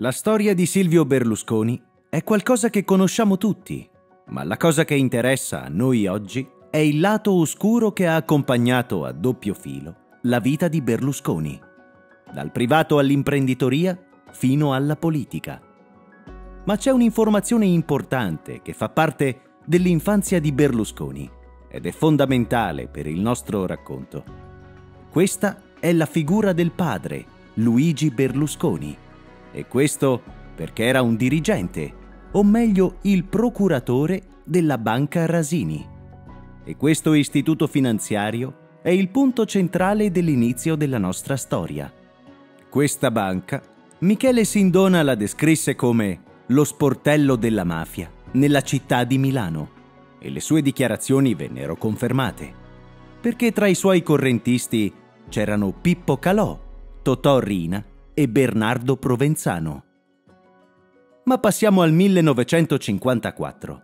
La storia di Silvio Berlusconi è qualcosa che conosciamo tutti, ma la cosa che interessa a noi oggi è il lato oscuro che ha accompagnato a doppio filo la vita di Berlusconi, dal privato all'imprenditoria fino alla politica. Ma c'è un'informazione importante che fa parte dell'infanzia di Berlusconi ed è fondamentale per il nostro racconto. Questa è la figura del padre, Luigi Berlusconi. E questo perché era un dirigente, o meglio il procuratore della Banca Rasini. E questo istituto finanziario è il punto centrale dell'inizio della nostra storia. Questa banca, Michele Sindona la descrisse come lo sportello della mafia nella città di Milano e le sue dichiarazioni vennero confermate, perché tra i suoi correntisti c'erano Pippo Calò, Totò Rina e Bernardo Provenzano. Ma passiamo al 1954.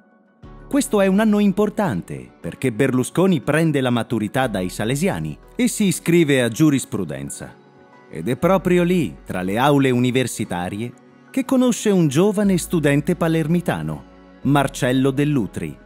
Questo è un anno importante perché Berlusconi prende la maturità dai salesiani e si iscrive a giurisprudenza. Ed è proprio lì, tra le aule universitarie, che conosce un giovane studente palermitano, Marcello Dell'Utri,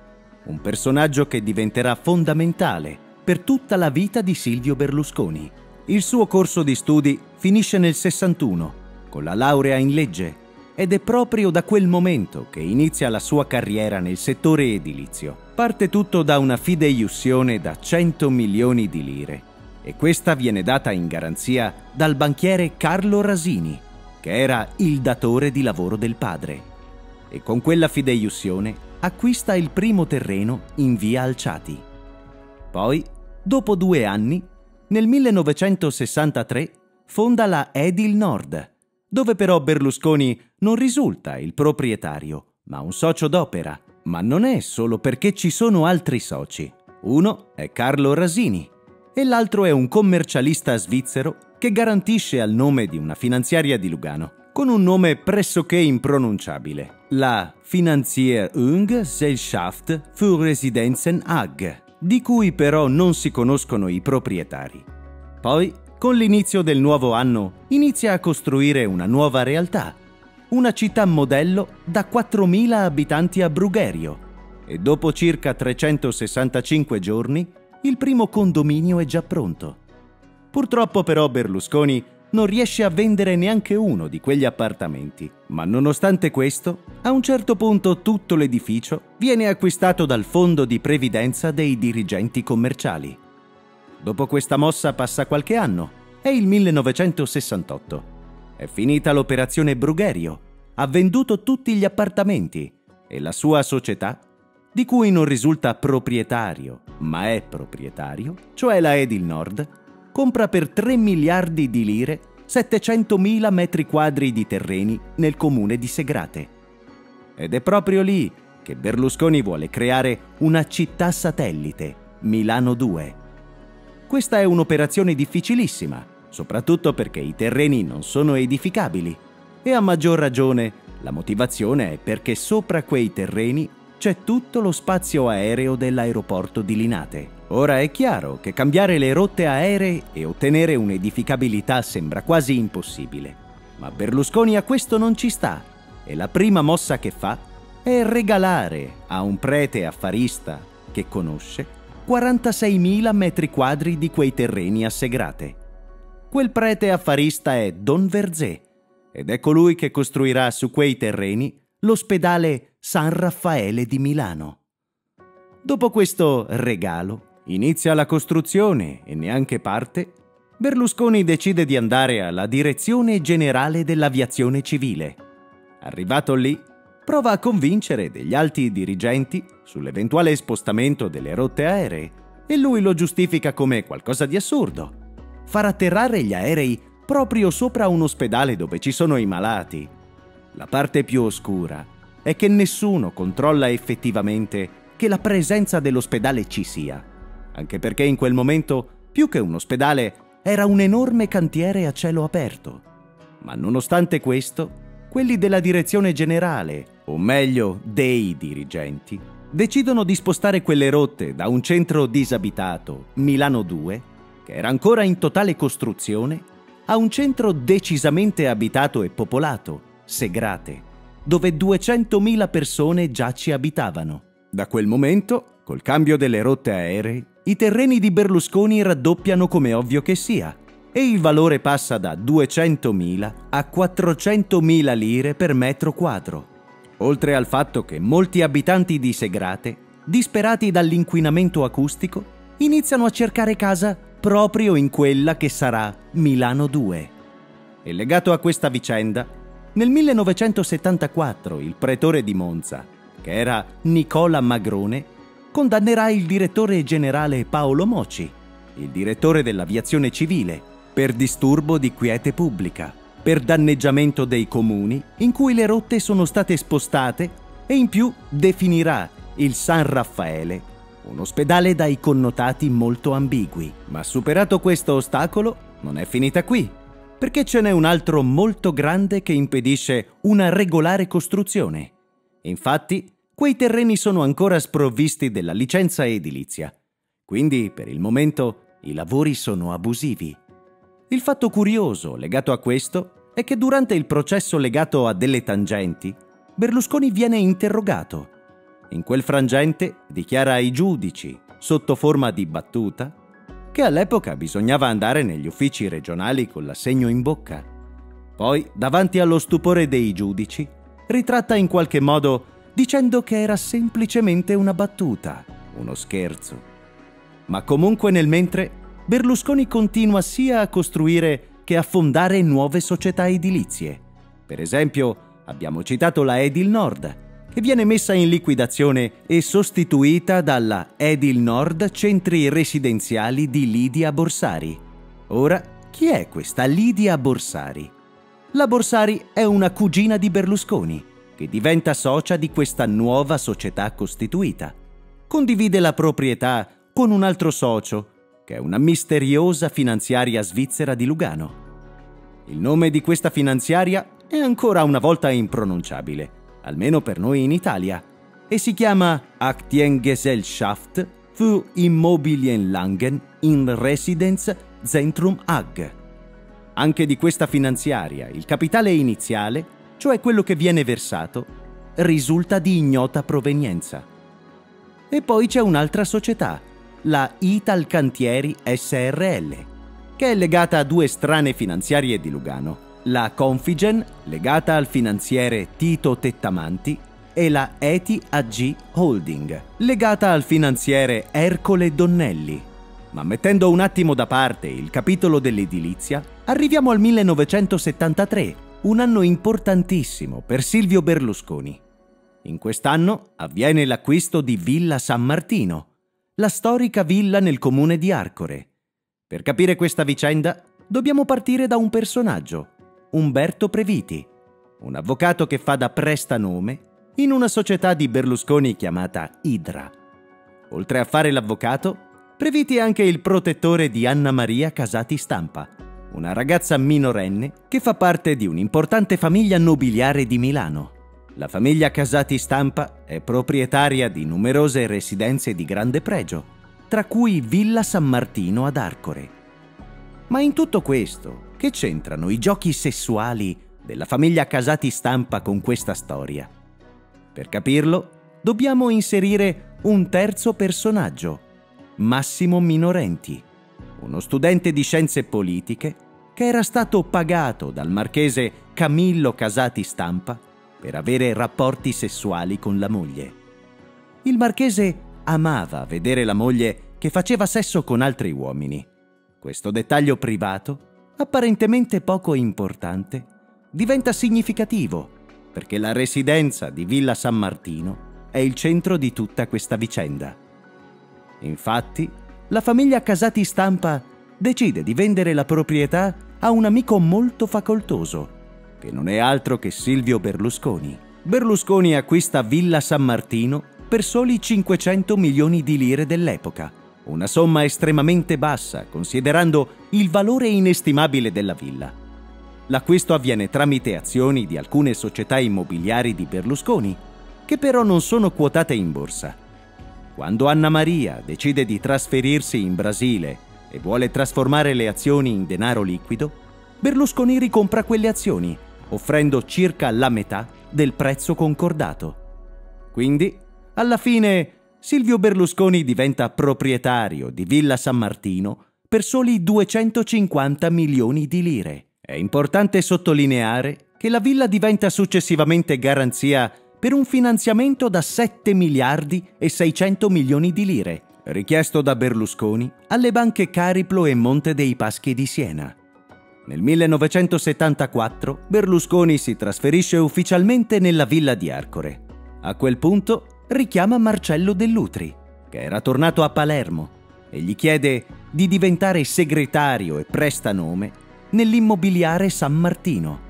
un personaggio che diventerà fondamentale per tutta la vita di Silvio Berlusconi. Il suo corso di studi finisce nel 61, con la laurea in legge, ed è proprio da quel momento che inizia la sua carriera nel settore edilizio. Parte tutto da una fideiussione da 100 milioni di lire e questa viene data in garanzia dal banchiere Carlo Rasini, che era il datore di lavoro del padre. E con quella fideiussione acquista il primo terreno in via Alciati. Poi, dopo due anni, nel 1963 fonda la Edil Nord, dove però Berlusconi non risulta il proprietario, ma un socio d'opera. Ma non è solo perché ci sono altri soci. Uno è Carlo Rasini e l'altro è un commercialista svizzero che garantisce al nome di una finanziaria di Lugano, con un nome pressoché impronunciabile, la Finanzierungsgesellschaft für Residenzen AG, di cui però non si conoscono i proprietari. Poi, con l'inizio del nuovo anno, inizia a costruire una nuova realtà, una città modello da 4.000 abitanti a Brugherio, e dopo circa 365 giorni il primo condominio è già pronto. Purtroppo però Berlusconi non riesce a vendere neanche uno di quegli appartamenti, ma nonostante questo, a un certo punto tutto l'edificio viene acquistato dal fondo di previdenza dei dirigenti commerciali. Dopo questa mossa passa qualche anno, è il 1968. È finita l'operazione Brugherio, ha venduto tutti gli appartamenti e la sua società, di cui non risulta proprietario, ma è proprietario, cioè la Edil Nord, compra per 3 miliardi di lire 700.000 metri quadri di terreni nel comune di Segrate. Ed è proprio lì che Berlusconi vuole creare una città satellite, Milano 2. Questa è un'operazione difficilissima, soprattutto perché i terreni non sono edificabili e a maggior ragione la motivazione è perché sopra quei terreni c'è tutto lo spazio aereo dell'aeroporto di Linate. Ora è chiaro che cambiare le rotte aeree e ottenere un'edificabilità sembra quasi impossibile. Ma Berlusconi a questo non ci sta e la prima mossa che fa è regalare a un prete affarista che conosce 46.000 metri quadri di quei terreni a Segrate. Quel prete affarista è Don Verzé ed è colui che costruirà su quei terreni l'ospedale San Raffaele di Milano. Dopo questo regalo, inizia la costruzione e neanche parte, Berlusconi decide di andare alla Direzione Generale dell'Aviazione Civile. Arrivato lì, prova a convincere degli alti dirigenti sull'eventuale spostamento delle rotte aeree e lui lo giustifica come qualcosa di assurdo. Far atterrare gli aerei proprio sopra un ospedale dove ci sono i malati la parte più oscura è che nessuno controlla effettivamente che la presenza dell'ospedale ci sia, anche perché in quel momento, più che un ospedale, era un enorme cantiere a cielo aperto. Ma nonostante questo, quelli della direzione generale, o meglio dei dirigenti, decidono di spostare quelle rotte da un centro disabitato, Milano 2, che era ancora in totale costruzione, a un centro decisamente abitato e popolato, Segrate, dove 200.000 persone già ci abitavano. Da quel momento, col cambio delle rotte aeree, i terreni di Berlusconi raddoppiano come ovvio che sia e il valore passa da 200.000 a 400.000 lire per metro quadro. Oltre al fatto che molti abitanti di Segrate, disperati dall'inquinamento acustico, iniziano a cercare casa proprio in quella che sarà Milano 2. E legato a questa vicenda, nel 1974 il pretore di Monza, che era Nicola Magrone, condannerà il direttore generale Paolo Moci, il direttore dell'aviazione civile, per disturbo di quiete pubblica, per danneggiamento dei comuni in cui le rotte sono state spostate e in più definirà il San Raffaele un ospedale dai connotati molto ambigui. Ma superato questo ostacolo, non è finita qui, perché ce n'è un altro molto grande che impedisce una regolare costruzione. Infatti, quei terreni sono ancora sprovvisti della licenza edilizia. Quindi, per il momento, i lavori sono abusivi. Il fatto curioso legato a questo è che durante il processo legato a delle tangenti, Berlusconi viene interrogato in quel frangente dichiara ai giudici, sotto forma di battuta, che all'epoca bisognava andare negli uffici regionali con l'assegno in bocca. Poi, davanti allo stupore dei giudici, ritratta in qualche modo dicendo che era semplicemente una battuta, uno scherzo. Ma comunque nel mentre, Berlusconi continua sia a costruire che a fondare nuove società edilizie. Per esempio, abbiamo citato la Edil Nord, che viene messa in liquidazione e sostituita dalla Edil Nord Centri Residenziali di Lidia Borsari. Ora, chi è questa Lidia Borsari? La Borsari è una cugina di Berlusconi, che diventa socia di questa nuova società costituita. Condivide la proprietà con un altro socio, che è una misteriosa finanziaria svizzera di Lugano. Il nome di questa finanziaria è ancora una volta impronunciabile almeno per noi in Italia, e si chiama Aktiengesellschaft für Immobilienlangen in Residence Zentrum AG. Anche di questa finanziaria il capitale iniziale, cioè quello che viene versato, risulta di ignota provenienza. E poi c'è un'altra società, la Ital Cantieri SRL, che è legata a due strane finanziarie di Lugano la Configen, legata al finanziere Tito Tettamanti, e la Eti AG Holding, legata al finanziere Ercole Donnelli. Ma mettendo un attimo da parte il capitolo dell'edilizia, arriviamo al 1973, un anno importantissimo per Silvio Berlusconi. In quest'anno avviene l'acquisto di Villa San Martino, la storica villa nel comune di Arcore. Per capire questa vicenda dobbiamo partire da un personaggio, Umberto Previti, un avvocato che fa da prestanome in una società di Berlusconi chiamata Idra. Oltre a fare l'avvocato, Previti è anche il protettore di Anna Maria Casati Stampa, una ragazza minorenne che fa parte di un'importante famiglia nobiliare di Milano. La famiglia Casati Stampa è proprietaria di numerose residenze di grande pregio, tra cui Villa San Martino ad Arcore. Ma in tutto questo, che c'entrano i giochi sessuali della famiglia Casati Stampa con questa storia? Per capirlo, dobbiamo inserire un terzo personaggio, Massimo Minorenti, uno studente di scienze politiche che era stato pagato dal marchese Camillo Casati Stampa per avere rapporti sessuali con la moglie. Il marchese amava vedere la moglie che faceva sesso con altri uomini. Questo dettaglio privato apparentemente poco importante, diventa significativo perché la residenza di Villa San Martino è il centro di tutta questa vicenda. Infatti, la famiglia Casati Stampa decide di vendere la proprietà a un amico molto facoltoso, che non è altro che Silvio Berlusconi. Berlusconi acquista Villa San Martino per soli 500 milioni di lire dell'epoca una somma estremamente bassa considerando il valore inestimabile della villa. L'acquisto avviene tramite azioni di alcune società immobiliari di Berlusconi, che però non sono quotate in borsa. Quando Anna Maria decide di trasferirsi in Brasile e vuole trasformare le azioni in denaro liquido, Berlusconi ricompra quelle azioni, offrendo circa la metà del prezzo concordato. Quindi, alla fine, Silvio Berlusconi diventa proprietario di Villa San Martino per soli 250 milioni di lire. È importante sottolineare che la villa diventa successivamente garanzia per un finanziamento da 7 miliardi e 600 milioni di lire, richiesto da Berlusconi alle banche Cariplo e Monte dei Paschi di Siena. Nel 1974 Berlusconi si trasferisce ufficialmente nella villa di Arcore. A quel punto richiama Marcello Dell'Utri, che era tornato a Palermo, e gli chiede di diventare segretario e prestanome nell'immobiliare San Martino.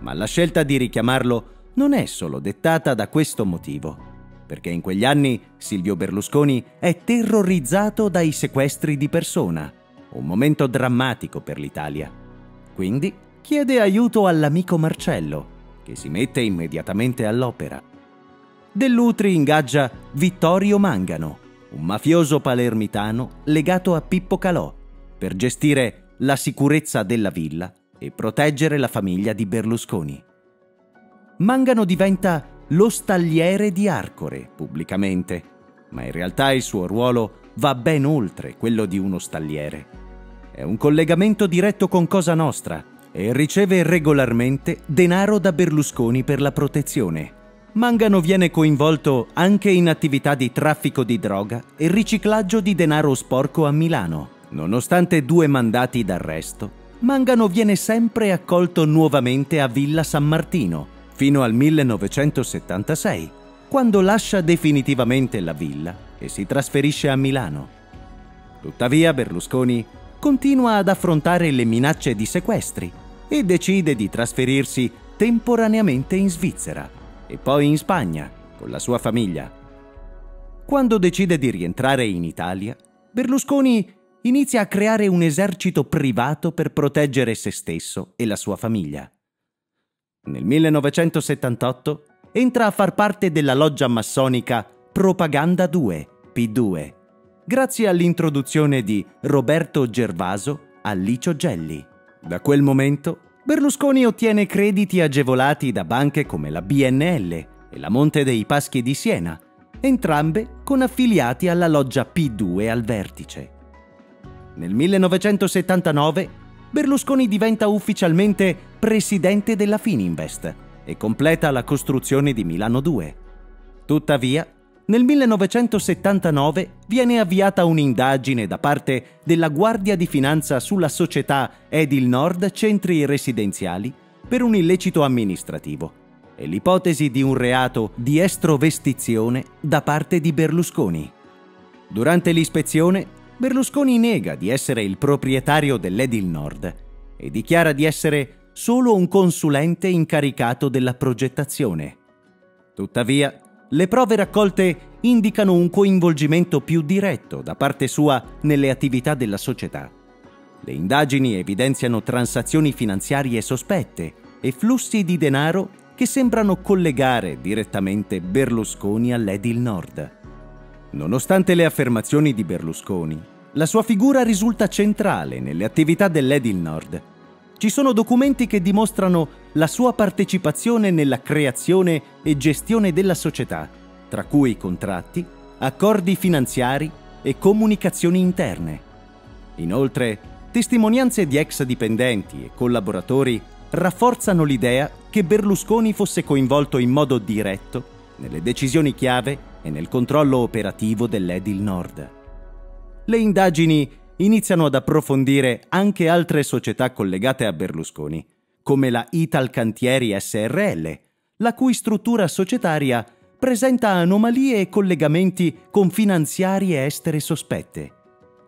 Ma la scelta di richiamarlo non è solo dettata da questo motivo, perché in quegli anni Silvio Berlusconi è terrorizzato dai sequestri di persona, un momento drammatico per l'Italia. Quindi chiede aiuto all'amico Marcello, che si mette immediatamente all'opera. Dell'Utri ingaggia Vittorio Mangano, un mafioso palermitano legato a Pippo Calò, per gestire la sicurezza della villa e proteggere la famiglia di Berlusconi. Mangano diventa lo stagliere di Arcore pubblicamente, ma in realtà il suo ruolo va ben oltre quello di uno stagliere è un collegamento diretto con Cosa Nostra e riceve regolarmente denaro da Berlusconi per la protezione. Mangano viene coinvolto anche in attività di traffico di droga e riciclaggio di denaro sporco a Milano. Nonostante due mandati d'arresto, Mangano viene sempre accolto nuovamente a Villa San Martino, fino al 1976, quando lascia definitivamente la villa e si trasferisce a Milano. Tuttavia Berlusconi continua ad affrontare le minacce di sequestri e decide di trasferirsi temporaneamente in Svizzera e poi in Spagna con la sua famiglia. Quando decide di rientrare in Italia, Berlusconi inizia a creare un esercito privato per proteggere se stesso e la sua famiglia. Nel 1978 entra a far parte della loggia massonica Propaganda 2, P2, grazie all'introduzione di Roberto Gervaso a Licio Gelli. Da quel momento Berlusconi ottiene crediti agevolati da banche come la BNL e la Monte dei Paschi di Siena, entrambe con affiliati alla loggia P2 al vertice. Nel 1979 Berlusconi diventa ufficialmente presidente della Fininvest e completa la costruzione di Milano 2. Tuttavia, nel 1979 viene avviata un'indagine da parte della Guardia di Finanza sulla società Edil Nord Centri Residenziali per un illecito amministrativo e l'ipotesi di un reato di estrovestizione da parte di Berlusconi. Durante l'ispezione, Berlusconi nega di essere il proprietario dell'Edil Nord e dichiara di essere solo un consulente incaricato della progettazione. Tuttavia, le prove raccolte indicano un coinvolgimento più diretto da parte sua nelle attività della società. Le indagini evidenziano transazioni finanziarie sospette e flussi di denaro che sembrano collegare direttamente Berlusconi all'Edil Nord. Nonostante le affermazioni di Berlusconi, la sua figura risulta centrale nelle attività dell'Edil Nord ci sono documenti che dimostrano la sua partecipazione nella creazione e gestione della società, tra cui contratti, accordi finanziari e comunicazioni interne. Inoltre, testimonianze di ex dipendenti e collaboratori rafforzano l'idea che Berlusconi fosse coinvolto in modo diretto nelle decisioni chiave e nel controllo operativo dell'Edil Nord. Le indagini iniziano ad approfondire anche altre società collegate a Berlusconi, come la Ital Cantieri SRL, la cui struttura societaria presenta anomalie e collegamenti con finanziarie estere sospette.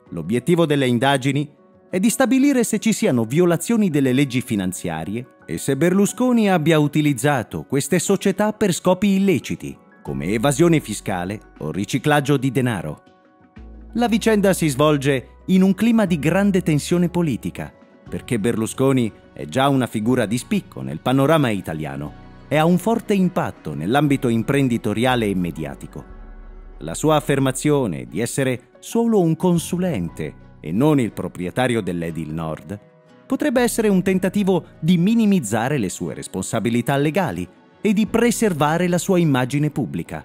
L'obiettivo delle indagini è di stabilire se ci siano violazioni delle leggi finanziarie e se Berlusconi abbia utilizzato queste società per scopi illeciti, come evasione fiscale o riciclaggio di denaro. La vicenda si svolge in un clima di grande tensione politica, perché Berlusconi è già una figura di spicco nel panorama italiano e ha un forte impatto nell'ambito imprenditoriale e mediatico. La sua affermazione di essere solo un consulente e non il proprietario dell'Edil Nord potrebbe essere un tentativo di minimizzare le sue responsabilità legali e di preservare la sua immagine pubblica.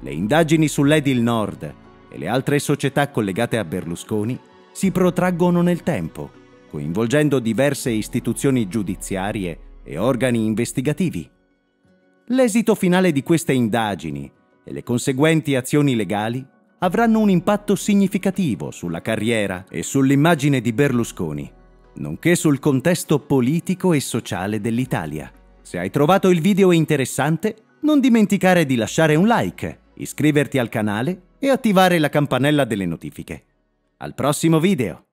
Le indagini sull'Edil Nord e le altre società collegate a Berlusconi si protraggono nel tempo, coinvolgendo diverse istituzioni giudiziarie e organi investigativi. L'esito finale di queste indagini e le conseguenti azioni legali avranno un impatto significativo sulla carriera e sull'immagine di Berlusconi, nonché sul contesto politico e sociale dell'Italia. Se hai trovato il video interessante, non dimenticare di lasciare un like, iscriverti al canale e attivare la campanella delle notifiche. Al prossimo video!